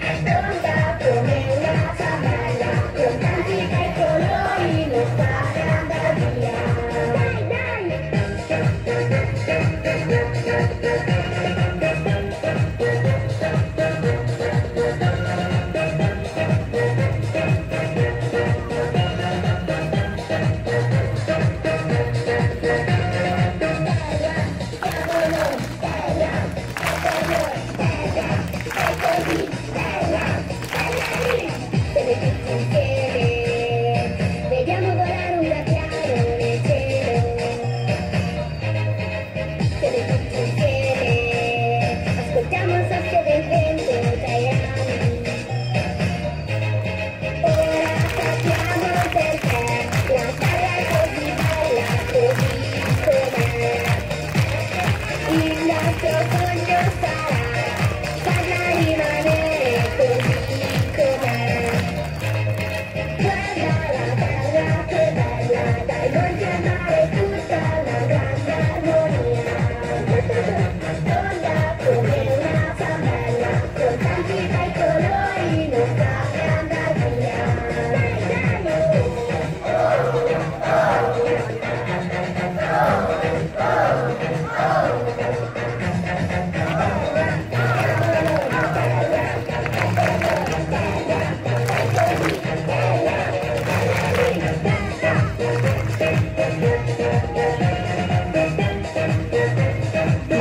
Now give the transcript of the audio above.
Tonda